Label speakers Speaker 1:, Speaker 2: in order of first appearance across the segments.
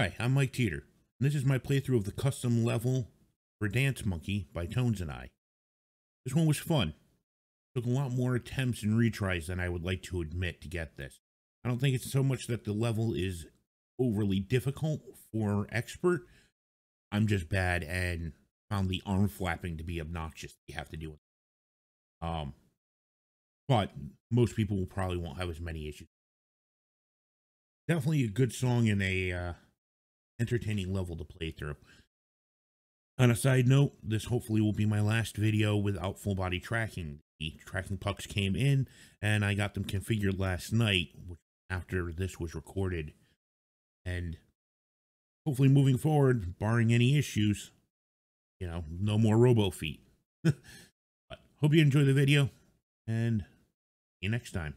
Speaker 1: Hi, I'm Mike Titor. And this is my playthrough of the custom level for Dance Monkey by Tones and I. This one was fun. Took a lot more attempts and retries than I would like to admit to get this. I don't think it's so much that the level is overly difficult for expert. I'm just bad and found the arm flapping to be obnoxious. You have to do it. Um, but most people probably won't have as many issues. Definitely a good song in a uh, entertaining level to play through. On a side note, this hopefully will be my last video without full body tracking. The tracking pucks came in and I got them configured last night after this was recorded. And hopefully moving forward, barring any issues, you know, no more robo feet. but hope you enjoy the video and see you next time.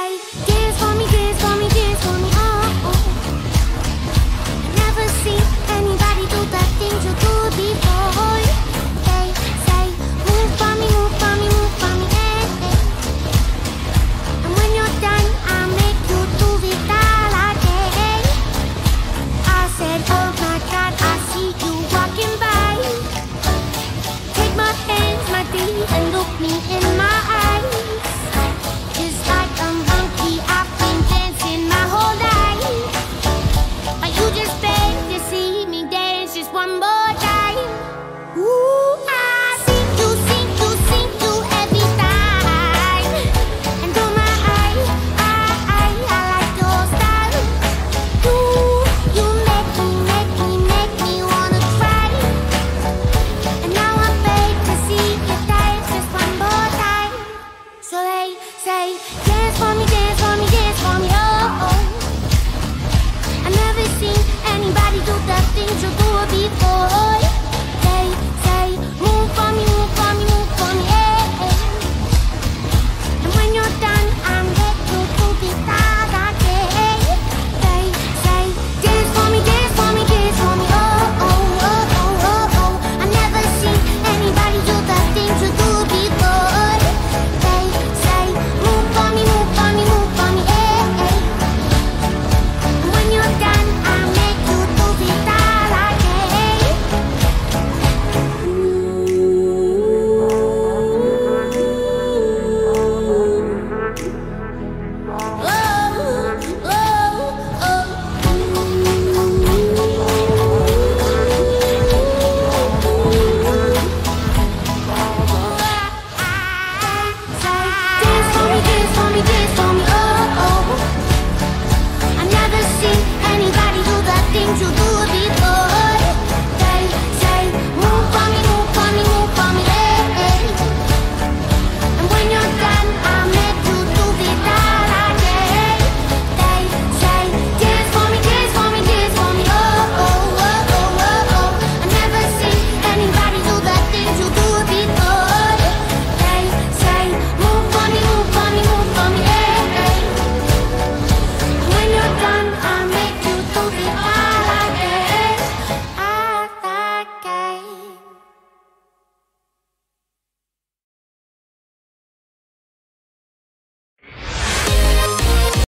Speaker 2: say, dance